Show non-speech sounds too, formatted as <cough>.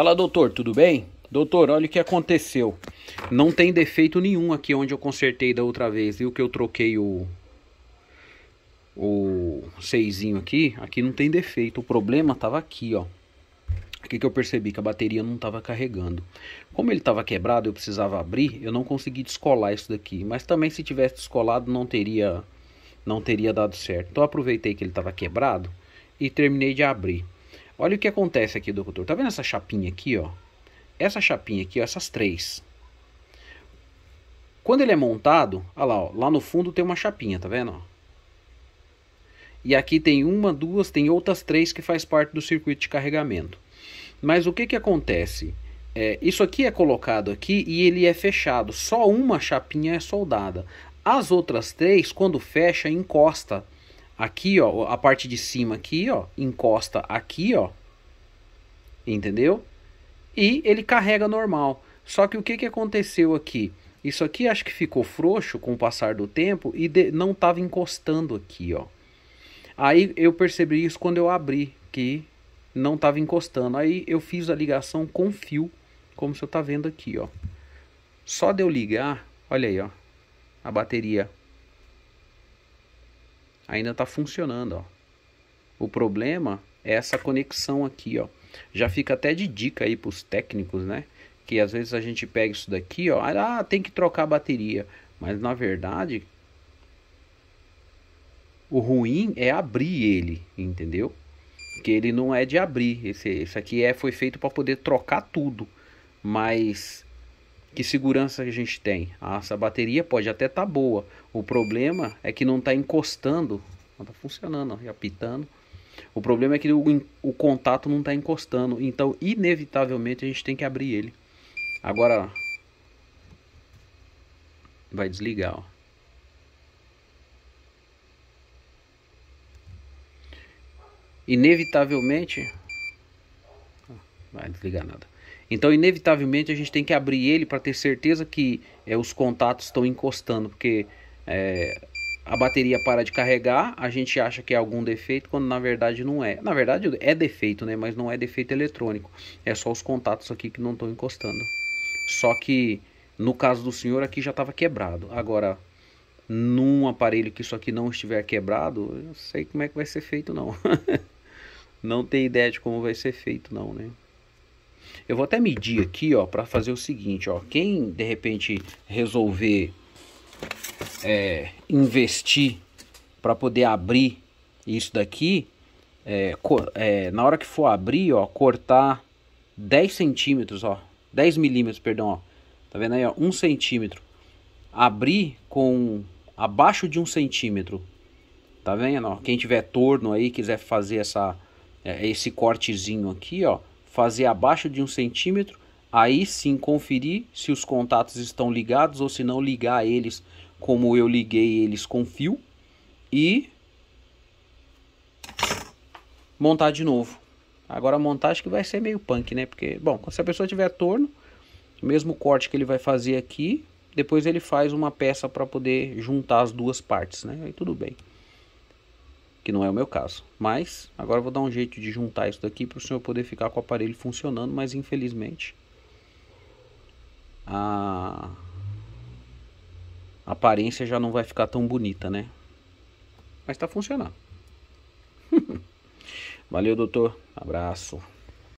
Fala, doutor, tudo bem? Doutor, olha o que aconteceu. Não tem defeito nenhum aqui onde eu consertei da outra vez. Viu que eu troquei o o seisinho aqui, aqui não tem defeito. O problema tava aqui, ó. Aqui que eu percebi que a bateria não estava carregando. Como ele estava quebrado, eu precisava abrir, eu não consegui descolar isso daqui. Mas também se tivesse descolado não teria não teria dado certo. Então aproveitei que ele estava quebrado e terminei de abrir. Olha o que acontece aqui, doutor. Tá vendo essa chapinha aqui, ó? Essa chapinha aqui, ó, essas três. Quando ele é montado, olha lá, ó, lá no fundo tem uma chapinha, tá vendo? E aqui tem uma, duas, tem outras três que faz parte do circuito de carregamento. Mas o que que acontece? É, isso aqui é colocado aqui e ele é fechado. Só uma chapinha é soldada. As outras três, quando fecha, encosta aqui, ó, a parte de cima aqui, ó, encosta aqui, ó. Entendeu? E ele carrega normal. Só que o que, que aconteceu aqui? Isso aqui acho que ficou frouxo com o passar do tempo e de, não estava encostando aqui, ó. Aí eu percebi isso quando eu abri, que não estava encostando. Aí eu fiz a ligação com fio, como você está vendo aqui, ó. Só de eu ligar, olha aí, ó, a bateria ainda está funcionando, ó. O problema é essa conexão aqui, ó. Já fica até de dica aí para os técnicos, né? Que às vezes a gente pega isso daqui, ó, ah, tem que trocar a bateria, mas na verdade o ruim é abrir ele, entendeu? Que ele não é de abrir. Esse, esse aqui é foi feito para poder trocar tudo, mas que segurança a gente tem? Ah, essa bateria pode até estar tá boa. O problema é que não está encostando. Não está funcionando, ó, apitando. O problema é que o, o contato não está encostando. Então, inevitavelmente, a gente tem que abrir ele. Agora, vai desligar, ó. Inevitavelmente, vai desligar nada. Então, inevitavelmente, a gente tem que abrir ele para ter certeza que é, os contatos estão encostando, porque é, a bateria para de carregar, a gente acha que é algum defeito, quando na verdade não é. Na verdade é defeito, né? Mas não é defeito eletrônico. É só os contatos aqui que não estão encostando. Só que no caso do senhor aqui já estava quebrado. Agora, num aparelho que isso aqui não estiver quebrado, eu não sei como é que vai ser feito não. <laughs> não tem ideia de como vai ser feito não, né? Eu vou até medir aqui, ó, para fazer o seguinte, ó. Quem de repente resolver é, investir para poder abrir isso daqui, é, é, na hora que for abrir, ó, cortar 10 centímetros, ó, 10 milímetros, perdão, ó, tá vendo aí, ó, 1 centímetro, abrir com abaixo de 1 centímetro, tá vendo, ó, quem tiver torno aí, quiser fazer essa, é, esse cortezinho aqui, ó, fazer abaixo de 1 centímetro, aí sim conferir se os contatos estão ligados ou se não ligar eles como eu liguei eles com fio e montar de novo. Agora a montagem que vai ser meio punk, né? Porque, bom, se a pessoa tiver torno, mesmo corte que ele vai fazer aqui, depois ele faz uma peça para poder juntar as duas partes, né? Aí tudo bem. Que não é o meu caso. Mas agora vou dar um jeito de juntar isso daqui para o senhor poder ficar com o aparelho funcionando, mas infelizmente a aparência já não vai ficar tão bonita, né? Mas tá funcionando. <laughs> Valeu, doutor. Abraço.